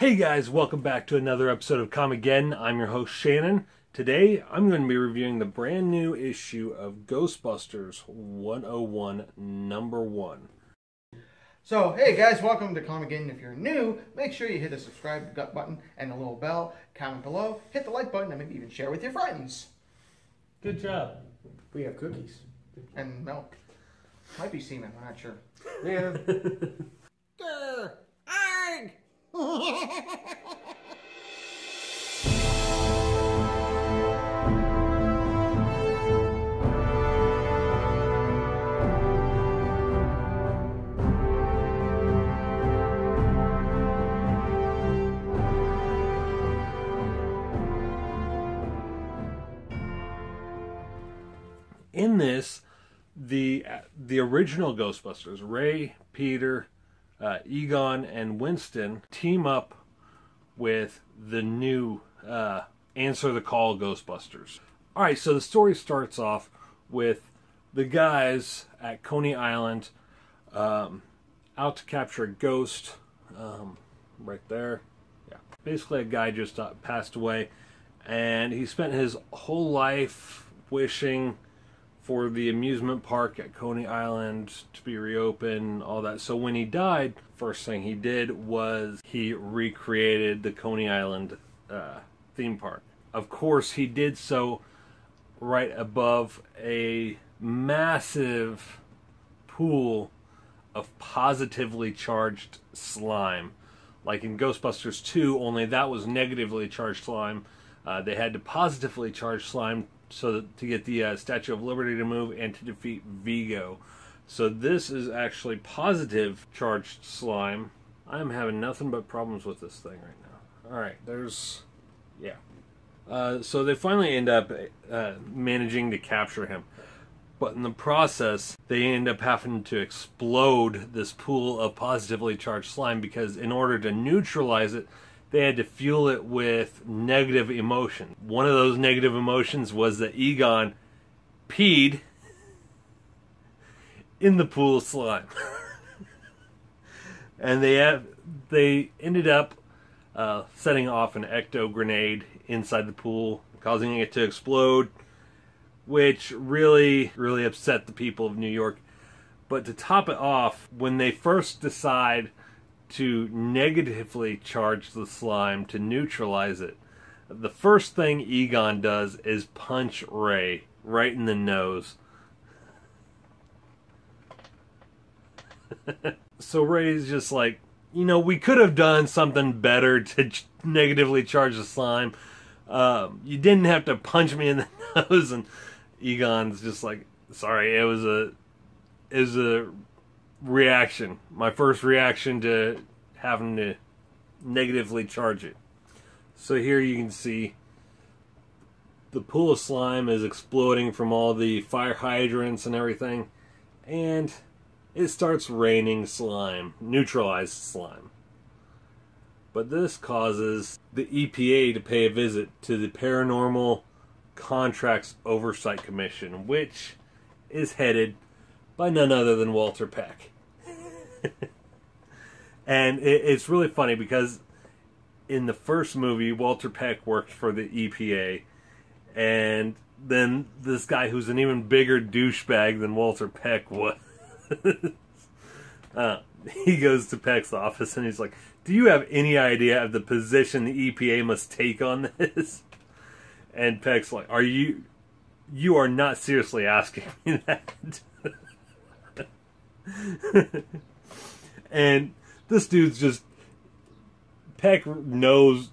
Hey guys, welcome back to another episode of Comicgeddon. I'm your host Shannon. Today I'm going to be reviewing the brand new issue of Ghostbusters 101 number 1. So, hey guys, welcome to Comicgeddon. If you're new, make sure you hit the subscribe button and the little bell, comment below, hit the like button, and maybe even share with your friends. Good job. We have cookies. And milk. Might be semen, I'm not sure. Yeah. Grr! In this, the the original Ghostbusters, Ray, Peter, uh, Egon, and Winston team up with the new uh, Answer the Call Ghostbusters. All right, so the story starts off with the guys at Coney Island um, out to capture a ghost. Um, right there. Yeah. Basically, a guy just uh, passed away, and he spent his whole life wishing for the amusement park at Coney Island to be reopened, all that. So when he died, first thing he did was he recreated the Coney Island uh, theme park. Of course, he did so right above a massive pool of positively charged slime. Like in Ghostbusters 2, only that was negatively charged slime. Uh, they had to positively charge slime so that, to get the uh, Statue of Liberty to move and to defeat Vigo. So this is actually positive charged slime. I'm having nothing but problems with this thing right now. All right, there's, yeah. Uh, so they finally end up uh, managing to capture him. But in the process, they end up having to explode this pool of positively charged slime because, in order to neutralize it, they had to fuel it with negative emotion. One of those negative emotions was that Egon peed in the pool of slime. and they have they ended up uh, setting off an ecto grenade inside the pool, causing it to explode, which really, really upset the people of New York. But to top it off, when they first decide to negatively charge the slime to neutralize it, the first thing Egon does is punch Ray right in the nose. so Ray's just like, you know, we could have done something better to ch- negatively charge the slime. Um, you didn't have to punch me in the nose, and Egon's just like, sorry, it was a, it was a reaction. My first reaction to having to negatively charge it. So here you can see the pool of slime is exploding from all the fire hydrants and everything, and it starts raining slime, neutralized slime. But this causes the EPA to pay a visit to the Paranormal Contracts Oversight Commission, which is headed by none other than Walter Peck. and it, it's really funny because in the first movie, Walter Peck worked for the EPA, and then this guy who's an even bigger douchebag than Walter Peck was. uh, he goes to Peck's office and he's like, "Do you have any idea of the position the EPA must take on this?" And Peck's like, "Are you? You are not seriously asking me that." and this dude's just Peck knows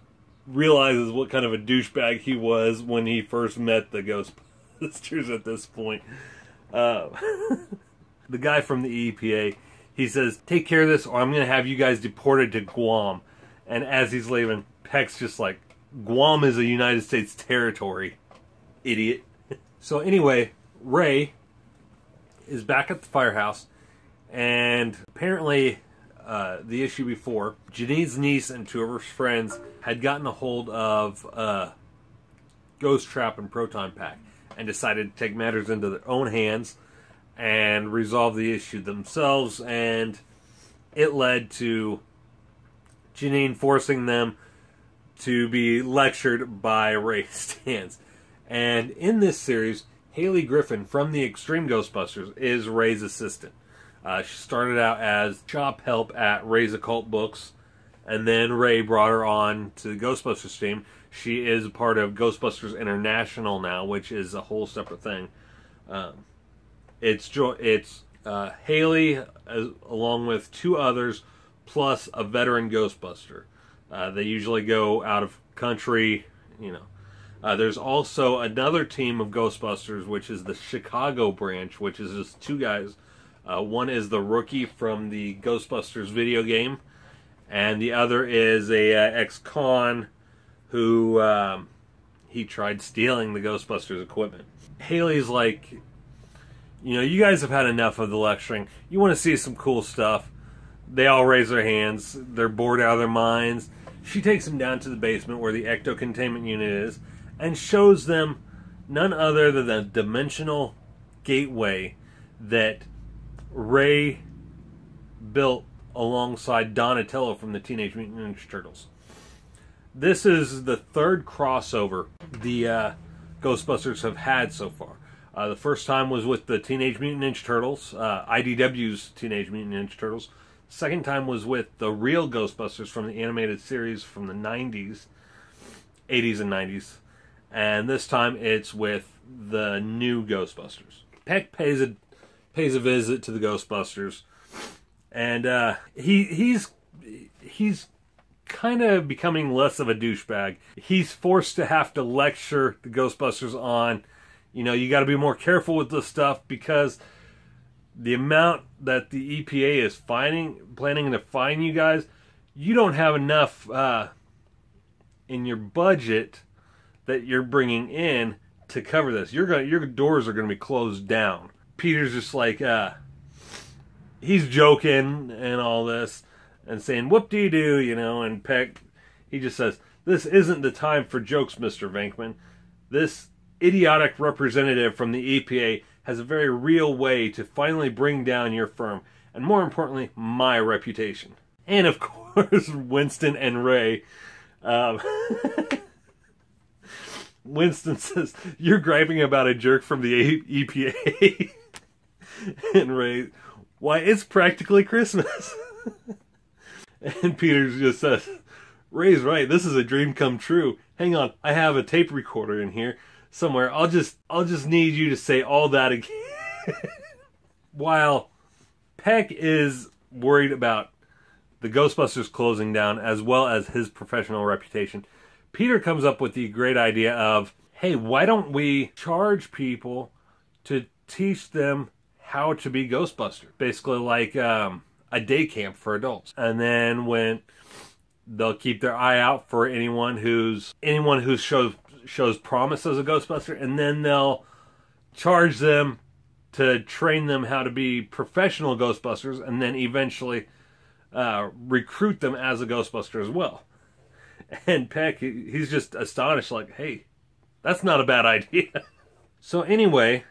realizes what kind of a douchebag he was when he first met the Ghostbusters at this point. Uh, the guy from the EPA, he says, "Take care of this, or I'm going to have you guys deported to Guam." And as he's leaving, Peck's just like, "Guam is a United States territory, idiot." so anyway, Ray is back at the firehouse, and apparently uh, the issue before, Janine's niece and two of her friends had gotten a hold of uh, Ghost Trap and Proton Pack and decided to take matters into their own hands and resolve the issue themselves. And it led to Janine forcing them to be lectured by Ray Stantz. And in this series, Haley Griffin from the Extreme Ghostbusters is Ray's assistant. Uh, she started out as shop help at Ray's Occult Books, and then Ray brought her on to the Ghostbusters team. She is part of Ghostbusters International now, which is a whole separate thing. Um, it's jo- it's uh, Haley as, along with two others, plus a veteran Ghostbuster. Uh, they usually go out of country, you know. Uh, there's also another team of Ghostbusters, which is the Chicago branch, which is just two guys. Uh, one is the rookie from the Ghostbusters video game, and the other is a uh, ex-con who um, he tried stealing the Ghostbusters equipment. Haley's like, you know, you guys have had enough of the lecturing. You want to see some cool stuff. They all raise their hands. They're bored out of their minds. She takes them down to the basement where the ecto containment unit is and shows them none other than the dimensional gateway that Ray built alongside Donatello from the Teenage Mutant Ninja Turtles. This is the third crossover the uh, Ghostbusters have had so far. Uh, the first time was with the Teenage Mutant Ninja Turtles, uh, IDW's Teenage Mutant Ninja Turtles. Second time was with the real Ghostbusters from the animated series from the 90s, 80s and 90s. And this time it's with the new Ghostbusters. Peck pays a pays a visit to the Ghostbusters, and uh, he he's he's kind of becoming less of a douchebag. He's forced to have to lecture the Ghostbusters on, you know, you got to be more careful with this stuff because the amount that the EPA is finding, planning to fine you guys, you don't have enough uh, in your budget that you're bringing in to cover this. You're going your doors are going to be closed down. Peter's just like uh he's joking and all this and saying whoop de doo, you know, and Peck he just says, This isn't the time for jokes, Mr. Venkman. This idiotic representative from the EPA has a very real way to finally bring down your firm, and more importantly, my reputation. And of course, Winston and Ray. Um, Winston says, You're griping about a jerk from the EPA. and Ray, Why, it's practically Christmas. and Peter just says, Ray's right. This is a dream come true. Hang on, I have a tape recorder in here somewhere. I'll just I'll just need you to say all that again. While Peck is worried about the Ghostbusters closing down as well as his professional reputation, Peter comes up with the great idea of, hey, why don't we charge people to teach them how to be Ghostbuster, Basically, like um, a day camp for adults. And then when they'll keep their eye out for anyone who's anyone who shows shows promise as a Ghostbuster, and then they'll charge them to train them how to be professional Ghostbusters, and then eventually uh, recruit them as a Ghostbuster as well. And Peck, he's just astonished, like, hey, that's not a bad idea. so, anyway,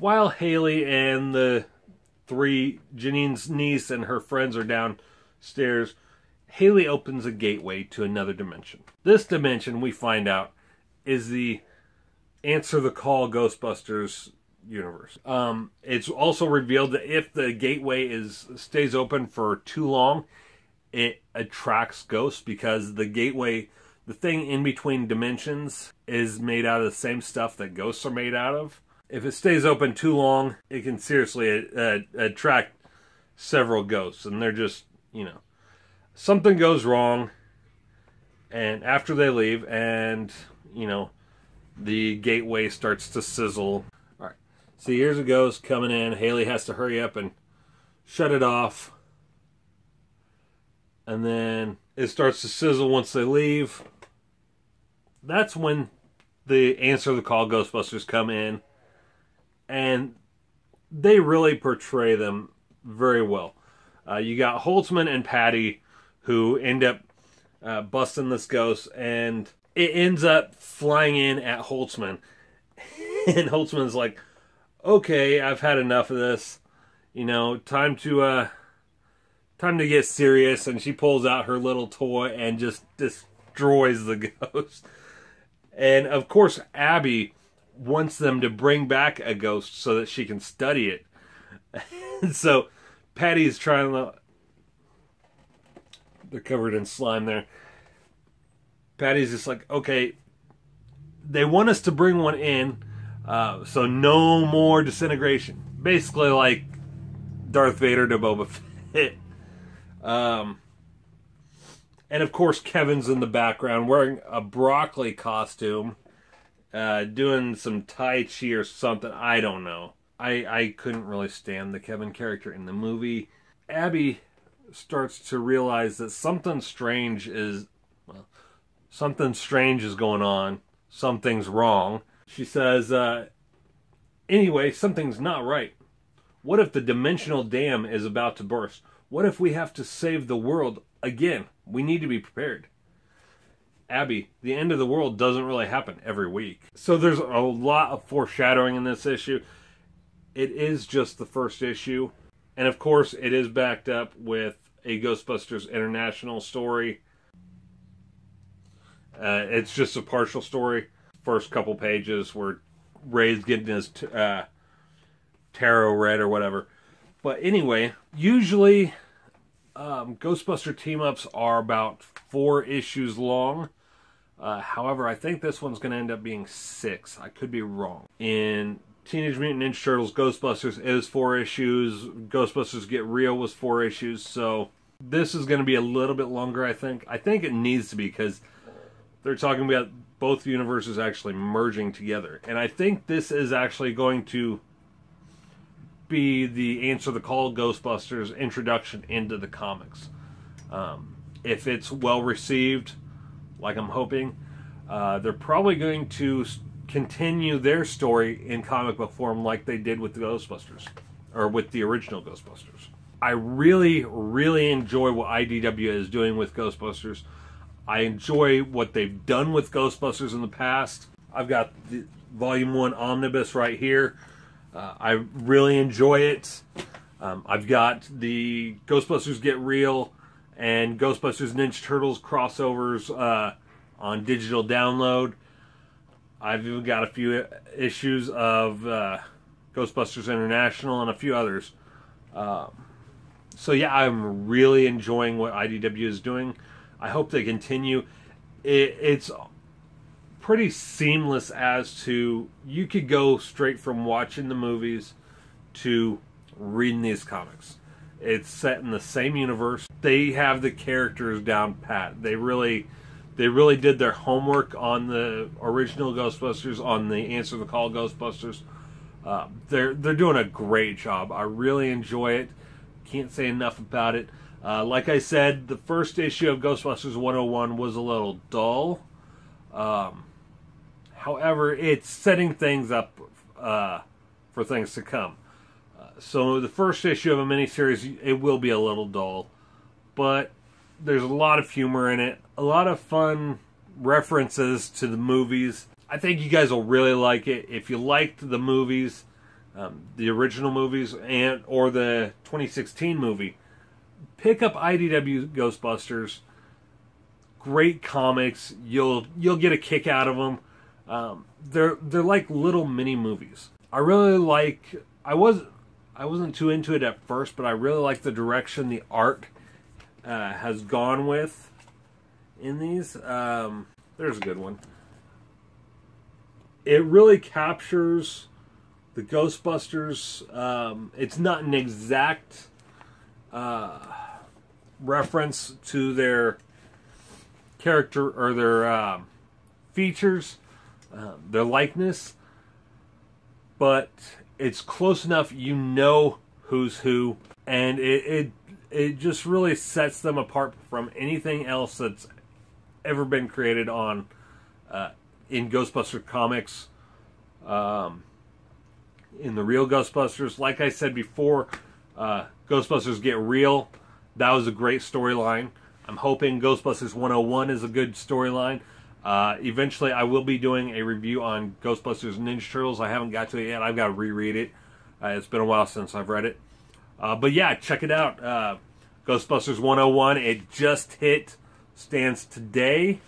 while Haley and the three, Janine's niece and her friends are downstairs, Haley opens a gateway to another dimension. This dimension, we find out, is the Answer the Call Ghostbusters universe. Um, it's also revealed that if the gateway is stays open for too long, it attracts ghosts because the gateway, the thing in between dimensions, is made out of the same stuff that ghosts are made out of. If it stays open too long, it can seriously uh, attract several ghosts, and they're just, you know, something goes wrong, and after they leave, and you know, the gateway starts to sizzle. All right, see, here's a ghost coming in. Haley has to hurry up and shut it off and then it starts to sizzle once they leave. That's when the answer the call Ghostbusters come in, and they really portray them very well. Uh, you got Holtzmann and Patty who end up uh, busting this ghost, and it ends up flying in at Holtzmann, and Holtzmann's like, "Okay, I've had enough of this. You know, time to uh, time to get serious, and she pulls out her little toy and just destroys the ghost. And of course, Abby wants them to bring back a ghost so that she can study it. so Patty's trying to. They're covered in slime there. Patty's just like, okay, they want us to bring one in, uh, so no more disintegration. Basically, like Darth Vader to Boba Fett. Um, and of course, Kevin's in the background wearing a broccoli costume, uh, doing some Tai Chi or something. I don't know. I, I couldn't really stand the Kevin character in the movie. Abby starts to realize that something strange is well, something strange is going on. Something's wrong. She says, uh, anyway, something's not right. What if the dimensional dam is about to burst? What if we have to save the world again? We need to be prepared. Abby, the end of the world doesn't really happen every week. So there's a lot of foreshadowing in this issue. It is just the first issue. And of course, it is backed up with a Ghostbusters International story. Uh, it's just a partial story. First couple pages where Ray's getting his t- uh, tarot read or whatever. But anyway, usually um, Ghostbuster team ups are about four issues long. Uh, however, I think this one's going to end up being six. I could be wrong. In Teenage Mutant Ninja Turtles Ghostbusters is four issues. Ghostbusters Get Real was four issues. So this is going to be a little bit longer, I think. I think it needs to be because they're talking about both universes actually merging together. And I think this is actually going to be the Answer the Call Ghostbusters introduction into the comics. Um, if it's well received, like I'm hoping, uh, they're probably going to continue their story in comic book form like they did with the Ghostbusters, or with the original Ghostbusters. I really, really enjoy what IDW is doing with Ghostbusters. I enjoy what they've done with Ghostbusters in the past. I've got the Volume 1 Omnibus right here. Uh, I really enjoy it. Um, I've got the Ghostbusters Get Real and Ghostbusters Ninja Turtles crossovers uh, on digital download. I've even got a few issues of uh, Ghostbusters International and a few others. Um, so yeah, I'm really enjoying what IDW is doing. I hope they continue. It, it's pretty seamless as to you could go straight from watching the movies to reading these comics. It's set in the same universe. They have the characters down pat. They really they really did their homework on the original Ghostbusters, on the Answer the Call Ghostbusters. Uh, they're they're doing a great job. I really enjoy it. Can't say enough about it. Uh, like I said, the first issue of Ghostbusters 101 was a little dull. Um, however, it's setting things up uh, for things to come. So the first issue of a miniseries, it will be a little dull, but there's a lot of humor in it, a lot of fun references to the movies. I think you guys will really like it. If you liked the movies, um, the original movies, and or the 2016 movie, pick up IDW Ghostbusters. Great comics. You'll you'll get a kick out of them. Um, they're they're like little mini movies. I really like. I was I wasn't too into it at first, but I really like the direction the art uh, has gone with in these. Um, there's a good one. It really captures the Ghostbusters. Um, it's not an exact uh, reference to their character or their um, features, uh, their likeness, but it's close enough you know who's who, and it, it it just really sets them apart from anything else that's ever been created on uh, in Ghostbuster comics. Um, in the real Ghostbusters, like I said before, uh, Ghostbusters Get Real. That was a great storyline. I'm hoping Ghostbusters 101 is a good storyline. Uh, eventually, I will be doing a review on Ghostbusters Ninja Turtles. I haven't got to it yet. I've got to reread it. Uh, it's been a while since I've read it. Uh, but yeah, check it out. Uh, Ghostbusters 101, it just hit, stands today.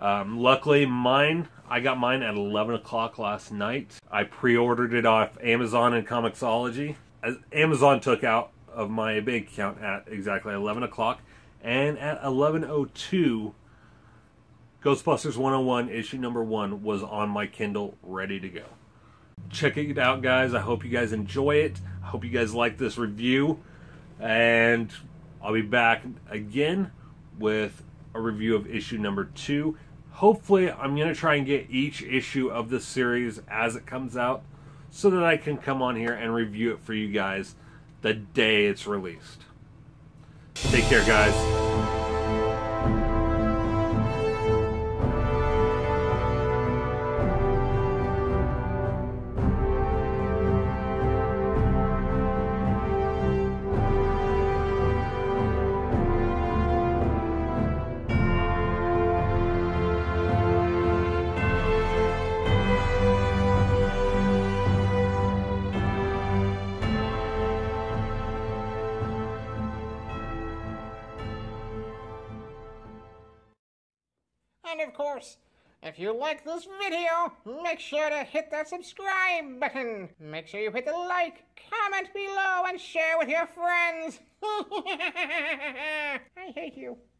Um, luckily, mine, I got mine at 11 o'clock last night. I pre ordered it off Amazon and Comixology. As Amazon took out of my bank account at exactly 11 o'clock. And at 11.02, Ghostbusters 101, issue number one, was on my Kindle, ready to go. Check it out, guys. I hope you guys enjoy it. I hope you guys like this review. And I'll be back again with a review of issue number two. Hopefully, I'm going to try and get each issue of the series as it comes out so that I can come on here and review it for you guys the day it's released. Take care, guys. And of course, if you like this video, make sure to hit that subscribe button. Make sure you hit the like, comment below, and share with your friends. I hate you.